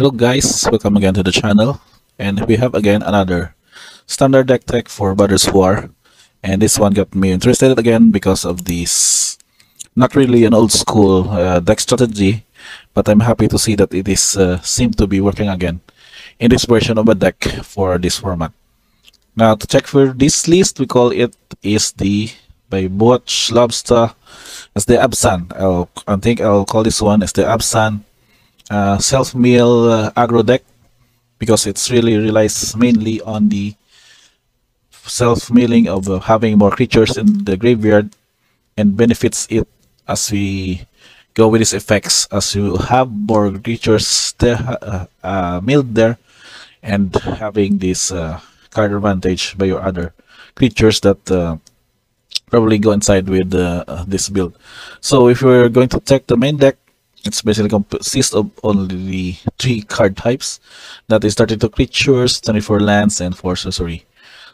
Hello guys, welcome again to the channel and we have again another standard deck tech for Brothers War and this one got me interested again because of this not really an old school uh, deck strategy but I'm happy to see that it is uh, seem to be working again in this version of a deck for this format. Now to check for this list we call it is the by Butch Lobster as the Abzan. I'll, I think I'll call this one as the Abzan uh, self-mill uh, aggro deck because it's really relies mainly on the self-milling of uh, having more creatures in the graveyard and benefits it as we go with these effects as you have more creatures uh, uh, milled there and having this uh, card advantage by your other creatures that uh, probably go inside with uh, this build. So if you're going to check the main deck it's basically consists of only three card types that is 32 creatures 24 lands and 4 sorcery.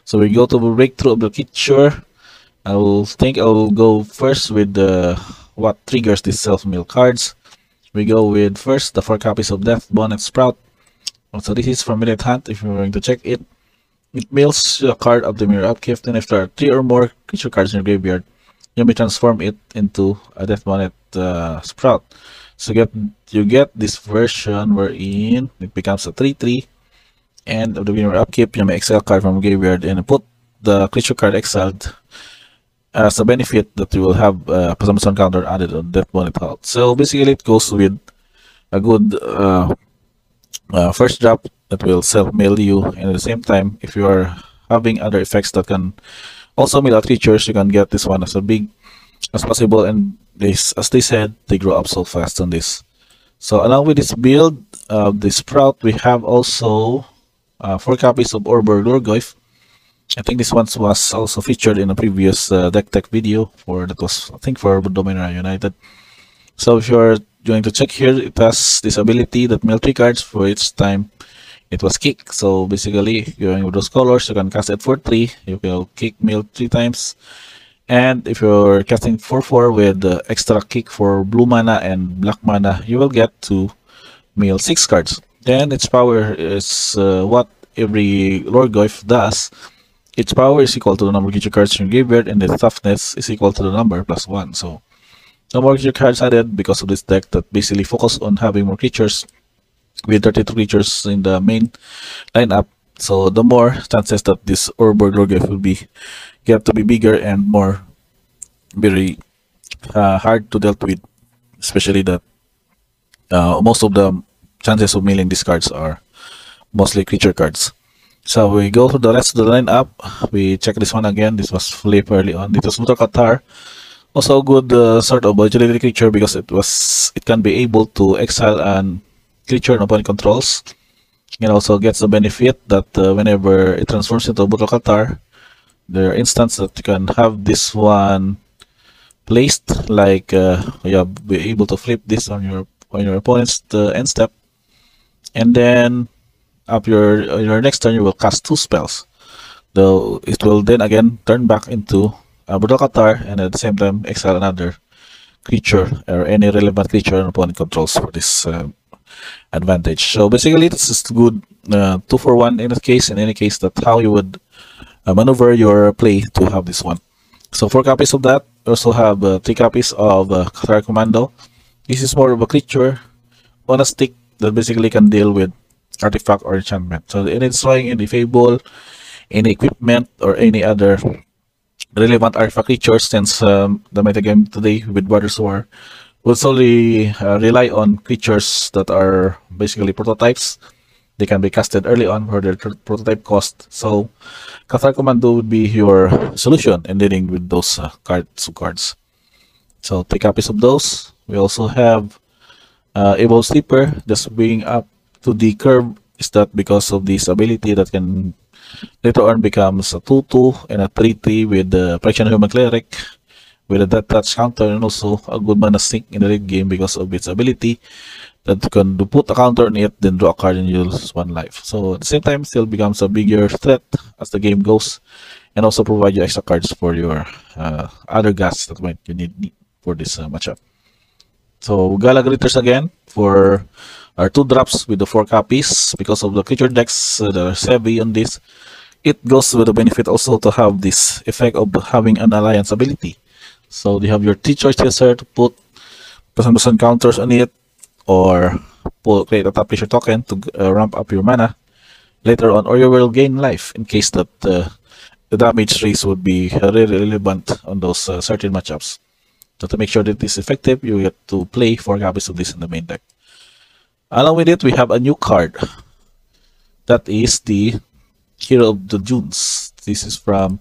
So we go to breakthrough of the creature. I will think i'll go first with the what triggers these self-mill cards. We go with first the four copies of Deathbonnet Sprout. So this is from Midnight Hunt if you're going to check it. It mills a card of the mirror upkeep and if there are three or more creature cards in your graveyard you may transform it into a Deathbonnet uh, sprout so get you get this version wherein it becomes a 3-3 and of the winner upkeep you may exile card from graveyard and put the creature card exiled as a benefit that you will have a uh, a counter added on that one itself. So basically it goes with a good uh, uh, first drop that will self-mill you and at the same time if you are having other effects that can also mill out creatures you can get this one as a big as possible and this as they said they grow up so fast on this. So along with this build of the sprout we have also uh, four copies of Urborg Lhurgoyf. I think this one was also featured in a previous uh, deck tech video for that was I think for Dominaria United. So if you're going to check here it has this ability that mill three cards for each time it was kick so basically going with those colors you can cast it for three you will kick mill three times and if you're casting 4-4 with the extra kick for blue mana and black mana, you will get to mill 6 cards. Then its power is uh, what every Lord Lhurgoyf does. Its power is equal to the number of creature cards in your graveyard and the toughness is equal to the number plus 1. So no more creature cards added because of this deck that basically focus on having more creatures with 32 creatures in the main lineup. So the more chances that this lord Lhurgoyf will be get to be bigger and more very uh, hard to deal with especially that uh, most of the chances of milling these cards are mostly creature cards. So we go to the rest of the lineup. We check this one again. This was flip early on. It was Cathar also good uh, sort of agility creature because it was it can be able to exile an creature and opponent controls. It also gets the benefit that uh, whenever it transforms into Mutar Qatar there are instances that you can have this one placed like uh, you be able to flip this on your on your opponent's uh, end step. And then up your your next turn you will cast two spells. Though it will then again turn back into a Brutal Cathar and at the same time exile another creature or any relevant creature an opponent controls for this uh, advantage. So basically this is good uh, two for one in this case. In any case that how you would uh, maneuver your play to have this one. So four copies of that. Also have uh, three copies of uh, Cathar Commando. This is more of a creature on a stick that basically can deal with artifact or enchantment. So any destroying any fable, any equipment, or any other relevant artifact creatures since um, the meta game today with Brothers War will solely uh, rely on creatures that are basically prototypes they can be casted early on for their prototype cost. So Cathar Commando would be your solution in dealing with those uh, cards cards. So take copies of those. We also have uh, Evolved Sleeper just being up to the curve is that because of this ability that can later on becomes a 2-2 and a 3-3 with the Phyrexian Human Cleric with a death touch counter and also a good mana sink in the late game because of its ability that can put a counter on it, then draw a card and you lose one life. So at the same time, still becomes a bigger threat as the game goes, and also provide you extra cards for your uh, other gas that might you need for this uh, matchup. So Gala Greeters again for our two drops with the four copies because of the creature decks uh, that are heavy on this. It goes with the benefit also to have this effect of having an alliance ability. So you have your three choices here to put person counters on it or put, create a top Treasure token to uh, ramp up your mana later on or you will gain life in case that uh, the damage race would be really relevant on those uh, certain matchups. So to make sure that it is effective, you get to play four copies of this in the main deck. Along with it, we have a new card. That is the Hero of the Dunes. This is from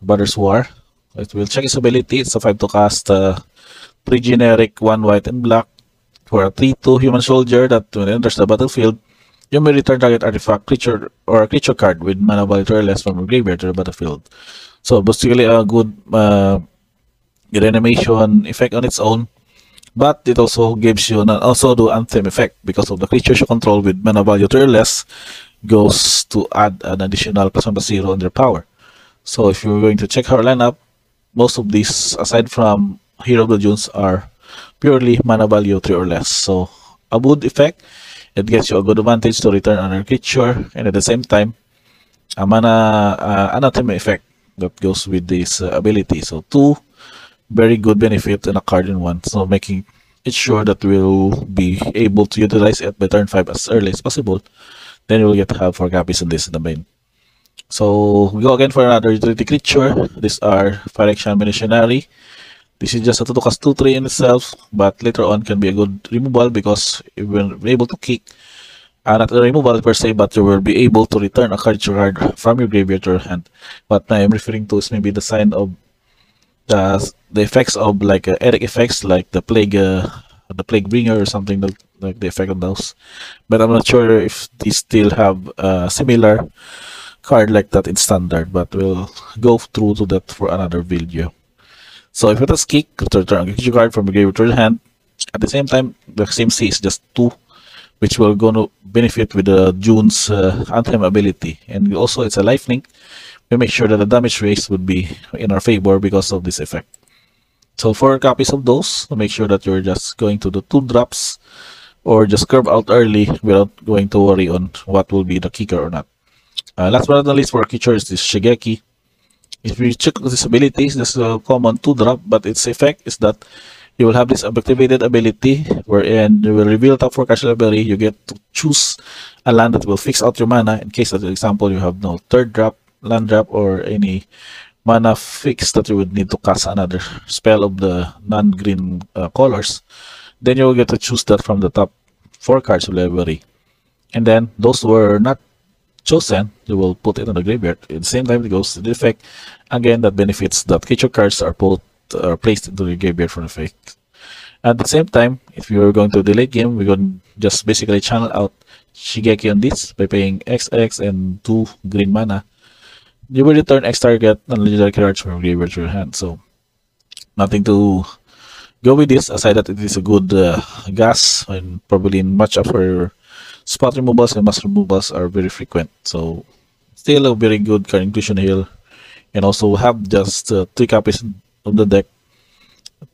Brothers War. It will check its ability. It's a 5 to cast uh, 3 generic 1 white and black for a 3-2 human soldier that when it enters the battlefield, you may return target artifact, creature, or a creature card with mana value or less from your graveyard to the battlefield. So basically a good uh, reanimation effect on its own but it also gives you an also the anthem effect because of the creatures you control with mana value 3 or less goes to add an additional plus 1 plus 0 in their power. So if you're going to check our lineup, most of these, aside from Hero of the Dunes, are purely mana value 3 or less. So a good effect, it gets you a good advantage to return another creature, and at the same time, a mana uh, anthem effect that goes with this uh, ability. So two very good benefit in a card in one. So making it sure that we'll be able to utilize it by turn 5 as early as possible. Then you'll get have 4 copies of this in the main. So we go again for another utility creature. These are Action Missionary. This is just a 2 cost 2 3 in itself, but later on can be a good removal because you will be able to kick uh, not a removal per se, but you will be able to return a creature card from your graveyard to your hand. What I am referring to is maybe the sign of the the effects of like uh, Eric effects, like the plague, uh, the plague bringer or something like, like the effect of those. But I'm not sure if these still have a similar card like that in standard. But we'll go through to that for another video. So if it has kick, return a card from your graveyard to your hand. At the same time, the same C is just two, which will to benefit with the Dunes uh, Anthem ability, and also it's a life link we make sure that the damage race would be in our favor because of this effect. So four copies of those to make sure that you're just going to the two drops or just curve out early without going to worry on what will be the kicker or not. Uh, last but not least for kicker is this Shigeki. If you check these abilities, this is a common two drop, but its effect is that you will have this activated ability wherein you will reveal top four card library. You get to choose a land that will fix out your mana in case, for example, you have no third drop land drop or any mana fix that you would need to cast another spell of the non-green uh, colors, then you will get to choose that from the top four cards of library. And then those were not chosen, you will put it on the graveyard. At the same time, it goes to the effect. Again, that benefits that creature cards are put are placed into the graveyard for effect. At the same time, if you're going to the late game, we're going to just basically channel out Shigeki on this by paying XX and 2 green mana you will return X target and legendary cards from graveyard to your hand. So nothing to go with this aside that it is a good uh, gas and probably in matchup where spot removals and mass removals are very frequent. So still a very good card inclusion here. And also have just uh, three copies of the deck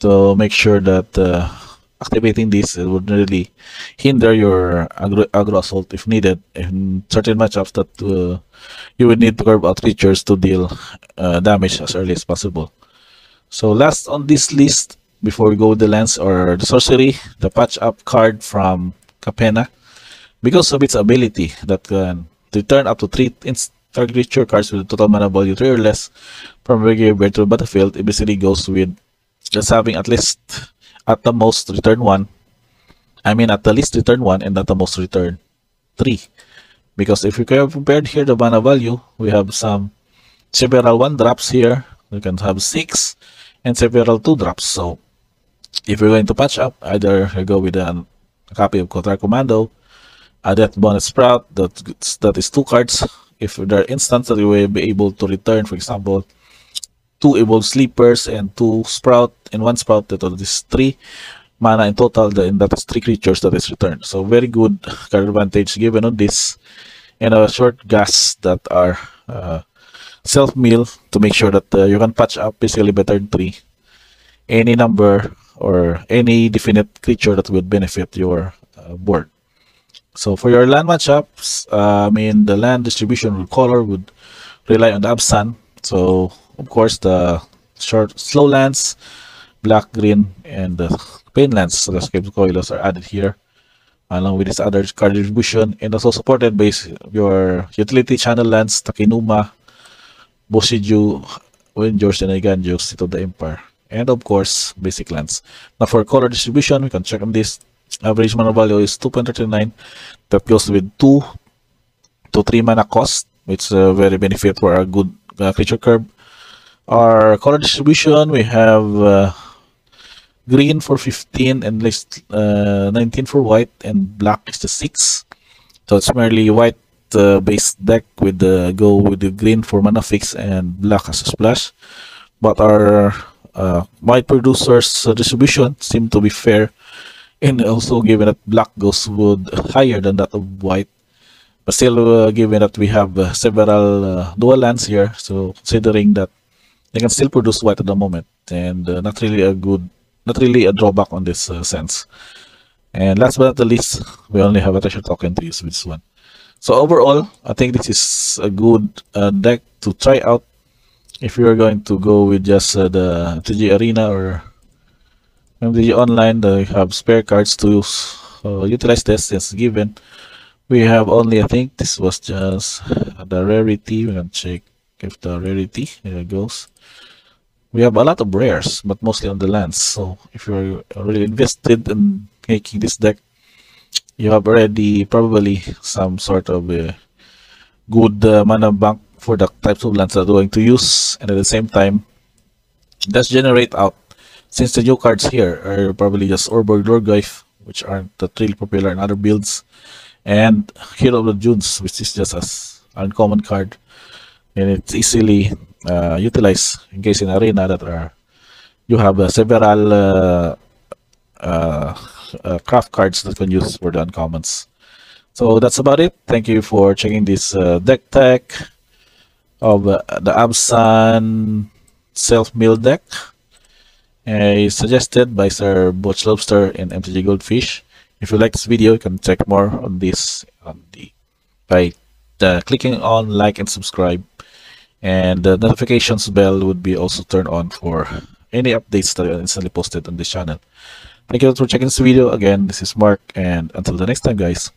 to make sure that uh, activating this would really hinder your aggro, aggro assault if needed in certain matchups that uh, you would need to curve out creatures to deal uh, damage as early as possible. So last on this list, before we go with the lens or the sorcery, the patch up card from Capenna. Because of its ability that can return up to 3 target creature cards with a total mana value 3 or less from regular the battlefield, it basically goes with just having at least at the most return 1. I mean at the least return 1 and at the most return 3. Because if we compared here the mana value, we have some several 1 drops here. We can have 6 and several 2 drops. So if we're going to patch up, either we go with a, a copy of Cathar Commando, a Deathbonnet Sprout, that, that is 2 cards. If there are instances that we will be able to return, for example, two evolved sleepers and two sprout and one sprout that is three mana in total and that is three creatures that is returned. So very good card advantage given on this. And a short gas that are uh, self mill to make sure that uh, you can patch up basically better than three. Any number or any definite creature that would benefit your uh, board So for your land matchups, uh, I mean the land distribution color would rely on the Abzan. So of course the short slow lands, black, green, and the pain lands, so the escape Koilos are added here along with this other card distribution and also supported by your utility channel lands, Takenuma, Boseiju, George and Eiganjo, City of the Empire, and of course, basic lands. Now for color distribution, we can check on this. Average mana value is 2.39. That goes with 2 to 3 mana cost, which is a very benefit for a good uh, creature curve. Our color distribution, we have uh, green for 15 and list uh, 19 for white and black is the 6 so it's merely white uh, based deck with the go with the green for mana fix and black as a splash but our uh, white producers distribution seem to be fair and also given that black goes would higher than that of white but still uh, given that we have uh, several dual lands here so considering that they can still produce white at the moment and not really a good not really a drawback on this uh, sense. And last but not the least, we only have a treasure token to use with this one. So overall, I think this is a good uh, deck to try out if you're going to go with just uh, the TG Arena or MTG Online. They have spare cards to uh, utilize this as given. We have only, I think this was just the rarity. We can check if the rarity, it goes we have a lot of rares, but mostly on the lands. So if you're really invested in making this deck, you have already probably some sort of a good uh, mana bank for the types of lands that you're going to use, and at the same time, let's generate out. Since the new cards here are probably just Urborg Lhurgoyf, which aren't that really popular in other builds, and Hero of the Dunes, which is just as uncommon card, and it's easily uh, utilize in case in arena that are you have uh, several uh, uh, uh, craft cards that can use for the uncommons. So that's about it. Thank you for checking this deck tech of the Abzan self-mill deck. Uh, suggested by Sir Butch Lobster and MTG Goldfish. If you like this video, you can check more on this on the by uh, clicking on like and subscribe and the notifications bell would be also turned on for any updates that are instantly posted on this channel. Thank you for checking this video. Again, this is Mark, and until the next time, guys.